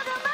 Another